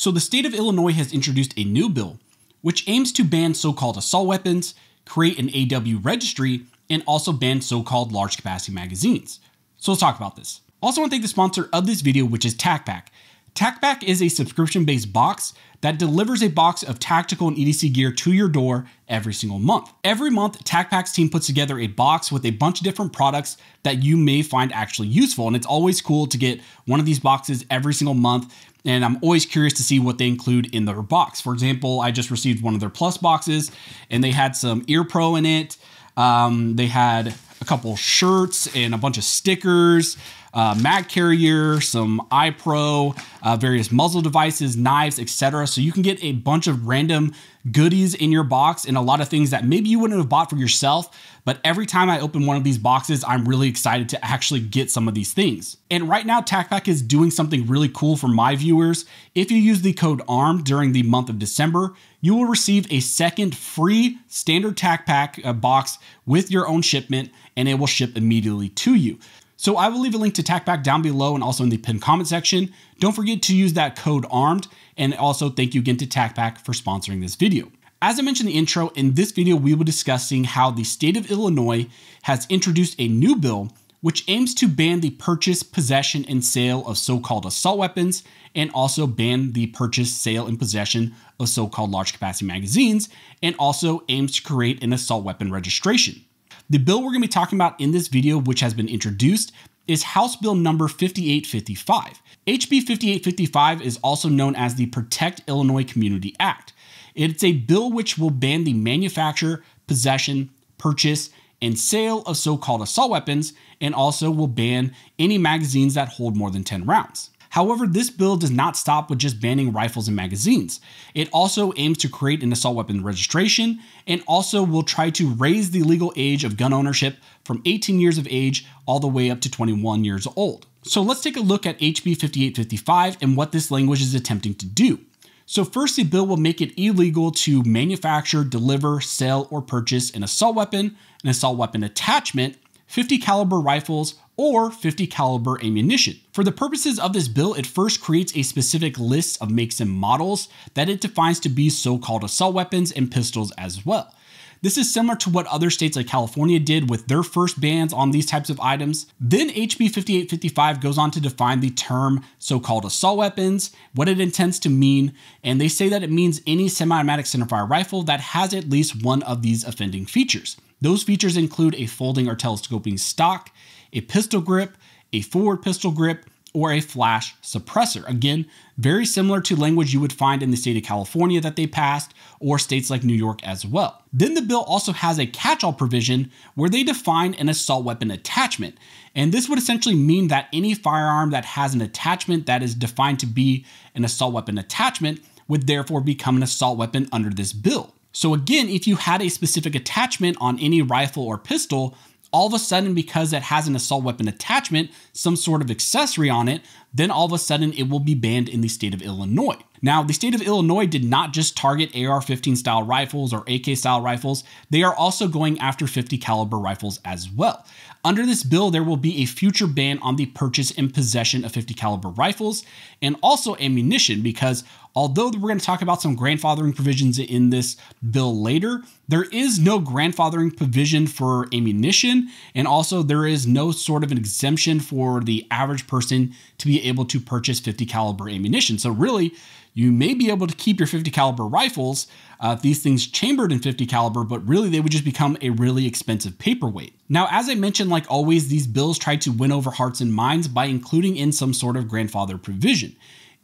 So, the state of Illinois has introduced a new bill which aims to ban so called assault weapons, create an AW registry, and also ban so called large capacity magazines. So, let's talk about this. Also, want to thank the sponsor of this video, which is TacPack. TacPack is a subscription based box that delivers a box of tactical and EDC gear to your door every single month. Every month, TacPack's team puts together a box with a bunch of different products that you may find actually useful. And it's always cool to get one of these boxes every single month. And I'm always curious to see what they include in their box. For example, I just received one of their plus boxes and they had some Ear Pro in it. Um, they had a couple shirts and a bunch of stickers uh, mag carrier, some Eye Pro, uh, various muzzle devices, knives, etc. So you can get a bunch of random goodies in your box and a lot of things that maybe you wouldn't have bought for yourself. But every time I open one of these boxes, I'm really excited to actually get some of these things. And right now, TacPack is doing something really cool for my viewers. If you use the code ARM during the month of December, you will receive a second free standard TacPack uh, box with your own shipment, and it will ship immediately to you. So I will leave a link to TacPack down below and also in the pinned comment section. Don't forget to use that code ARMED, and also thank you again to TacPack for sponsoring this video. As I mentioned in the intro, in this video we will be discussing how the state of Illinois has introduced a new bill which aims to ban the purchase, possession, and sale of so-called assault weapons, and also ban the purchase, sale, and possession of so-called large capacity magazines, and also aims to create an assault weapon registration. The bill we're going to be talking about in this video, which has been introduced, is House Bill number 5855. HB 5855 is also known as the Protect Illinois Community Act. It's a bill which will ban the manufacture, possession, purchase, and sale of so called assault weapons, and also will ban any magazines that hold more than 10 rounds. However, this bill does not stop with just banning rifles and magazines. It also aims to create an assault weapon registration and also will try to raise the legal age of gun ownership from 18 years of age all the way up to 21 years old. So let's take a look at HB 5855 and what this language is attempting to do. So first, the bill will make it illegal to manufacture, deliver, sell, or purchase an assault weapon, an assault weapon attachment, 50 caliber rifles, or 50 caliber ammunition. For the purposes of this bill, it first creates a specific list of makes and models that it defines to be so-called assault weapons and pistols as well. This is similar to what other states like California did with their first bans on these types of items. Then HB 5855 goes on to define the term so called assault weapons, what it intends to mean, and they say that it means any semi automatic centerfire rifle that has at least one of these offending features. Those features include a folding or telescoping stock, a pistol grip, a forward pistol grip, or a flash suppressor. Again, very similar to language you would find in the state of California that they passed, or states like New York as well. Then the bill also has a catch all provision where they define an assault weapon attachment. And this would essentially mean that any firearm that has an attachment that is defined to be an assault weapon attachment would therefore become an assault weapon under this bill. So, again, if you had a specific attachment on any rifle or pistol, all of a sudden, because it has an assault weapon attachment, some sort of accessory on it, then all of a sudden it will be banned in the state of Illinois. Now, the state of Illinois did not just target AR-15 style rifles or AK style rifles, they are also going after 50 caliber rifles as well. Under this bill, there will be a future ban on the purchase and possession of 50 caliber rifles and also ammunition because although we're going to talk about some grandfathering provisions in this bill later, there is no grandfathering provision for ammunition and also there is no sort of an exemption for the average person to be able to purchase 50 caliber ammunition. So really, you may be able to keep your 50 caliber rifles, uh, these things chambered in 50 caliber, but really they would just become a really expensive paperweight. Now, as I mentioned, like always, these bills try to win over hearts and minds by including in some sort of grandfather provision.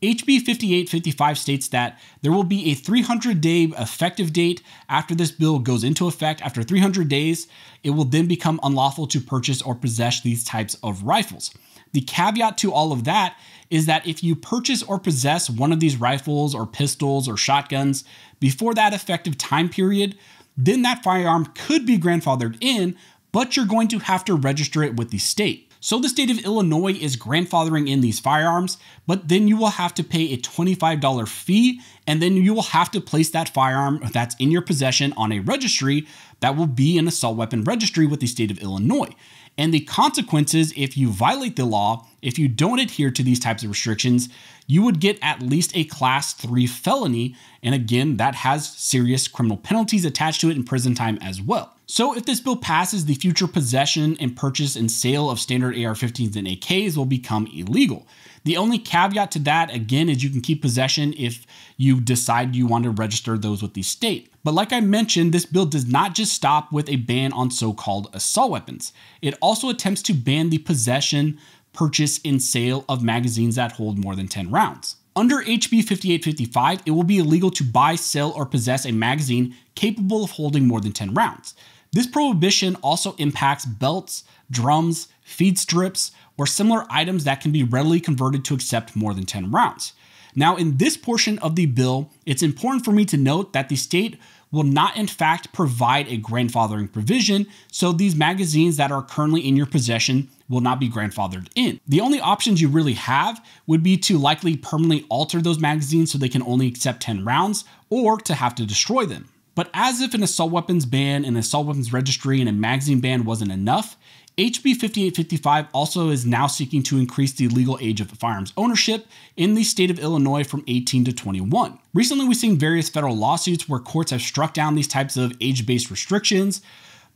HB 5855 states that there will be a 300 day effective date after this bill goes into effect. After 300 days, it will then become unlawful to purchase or possess these types of rifles. The caveat to all of that is that if you purchase or possess one of these rifles or pistols or shotguns before that effective time period, then that firearm could be grandfathered in, but you're going to have to register it with the state. So the state of Illinois is grandfathering in these firearms, but then you will have to pay a $25 fee, and then you will have to place that firearm that's in your possession on a registry that will be an assault weapon registry with the state of Illinois. And the consequences if you violate the law if you don't adhere to these types of restrictions, you would get at least a class 3 felony. And again, that has serious criminal penalties attached to it in prison time as well. So, if this bill passes, the future possession and purchase and sale of standard AR 15s and AKs will become illegal. The only caveat to that, again, is you can keep possession if you decide you want to register those with the state. But like I mentioned, this bill does not just stop with a ban on so called assault weapons, it also attempts to ban the possession, purchase, and sale of magazines that hold more than 10 rounds. Under HB 5855, it will be illegal to buy, sell, or possess a magazine capable of holding more than 10 rounds. This prohibition also impacts belts, drums, feed strips, or similar items that can be readily converted to accept more than 10 rounds. Now, in this portion of the bill, it's important for me to note that the state will not, in fact, provide a grandfathering provision, so these magazines that are currently in your possession will not be grandfathered in. The only options you really have would be to likely permanently alter those magazines so they can only accept 10 rounds, or to have to destroy them. But as if an assault weapons ban, an assault weapons registry, and a magazine ban wasn't enough, HB 5855 also is now seeking to increase the legal age of firearms ownership in the state of Illinois from 18 to 21. Recently, we've seen various federal lawsuits where courts have struck down these types of age based restrictions,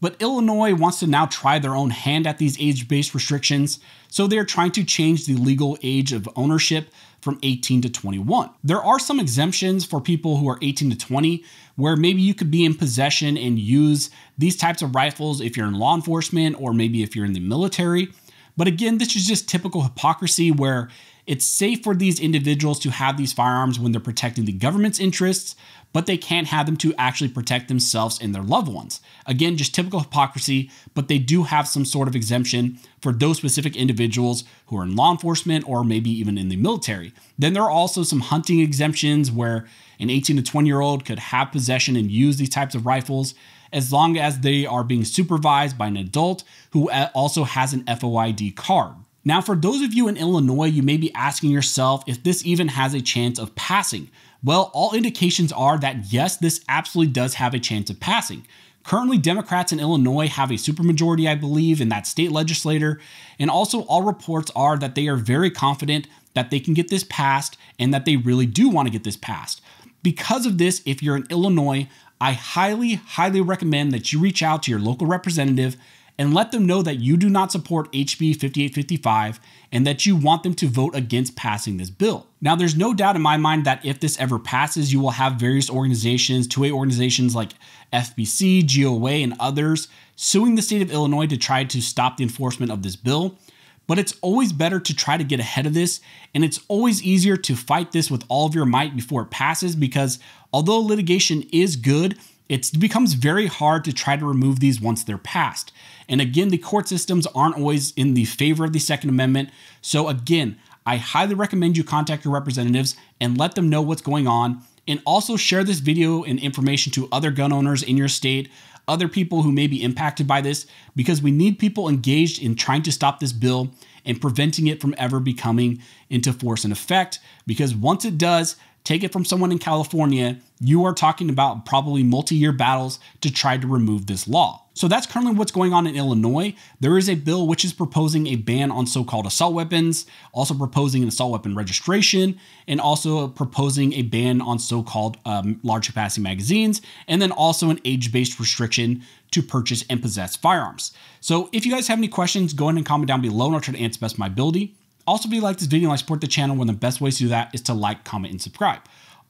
but Illinois wants to now try their own hand at these age based restrictions, so they're trying to change the legal age of ownership from 18 to 21. There are some exemptions for people who are 18 to 20, where maybe you could be in possession and use these types of rifles if you're in law enforcement or maybe if you're in the military. But again, this is just typical hypocrisy where it's safe for these individuals to have these firearms when they're protecting the government's interests, but they can't have them to actually protect themselves and their loved ones. Again, just typical hypocrisy, but they do have some sort of exemption for those specific individuals who are in law enforcement or maybe even in the military. Then there are also some hunting exemptions where an 18 to 20 year old could have possession and use these types of rifles as long as they are being supervised by an adult who also has an FOID card. Now, for those of you in Illinois, you may be asking yourself if this even has a chance of passing. Well, all indications are that yes, this absolutely does have a chance of passing. Currently, Democrats in Illinois have a supermajority, I believe, in that state legislature, and also all reports are that they are very confident that they can get this passed and that they really do want to get this passed. Because of this, if you're in Illinois, I highly, highly recommend that you reach out to your local representative and let them know that you do not support HB 5855 and that you want them to vote against passing this bill. Now, there's no doubt in my mind that if this ever passes, you will have various organizations, 2A organizations like FPC, GOA, and others suing the state of Illinois to try to stop the enforcement of this bill. But it's always better to try to get ahead of this, and it's always easier to fight this with all of your might before it passes because although litigation is good, it becomes very hard to try to remove these once they're passed. And again, the court systems aren't always in the favor of the Second Amendment. So again, I highly recommend you contact your representatives and let them know what's going on. And also share this video and information to other gun owners in your state, other people who may be impacted by this, because we need people engaged in trying to stop this bill and preventing it from ever becoming into force and effect. Because once it does, take it from someone in California, you are talking about probably multi year battles to try to remove this law. So that's currently what's going on in Illinois. There is a bill which is proposing a ban on so called assault weapons, also proposing an assault weapon registration, and also proposing a ban on so called um, large capacity magazines, and then also an age based restriction to purchase and possess firearms. So if you guys have any questions, go ahead and comment down below and I'll try to answer best my ability. Also, if you like this video and I support the channel, one of the best ways to do that is to like, comment, and subscribe.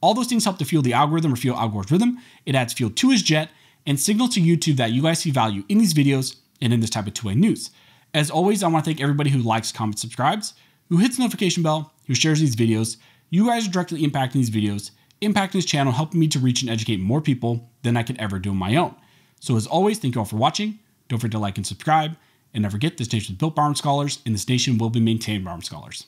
All those things help to fuel the algorithm or fuel Al Gore's rhythm. It adds fuel to his jet and signal to YouTube that you guys see value in these videos and in this type of 2A news. As always, I want to thank everybody who likes, comments, subscribes, who hits the notification bell, who shares these videos. You guys are directly impacting these videos, impacting this channel, helping me to reach and educate more people than I could ever do on my own. So as always, thank you all for watching. Don't forget to like and subscribe. And never forget, this nation is built by armed scholars, and this nation will be maintained by armed scholars.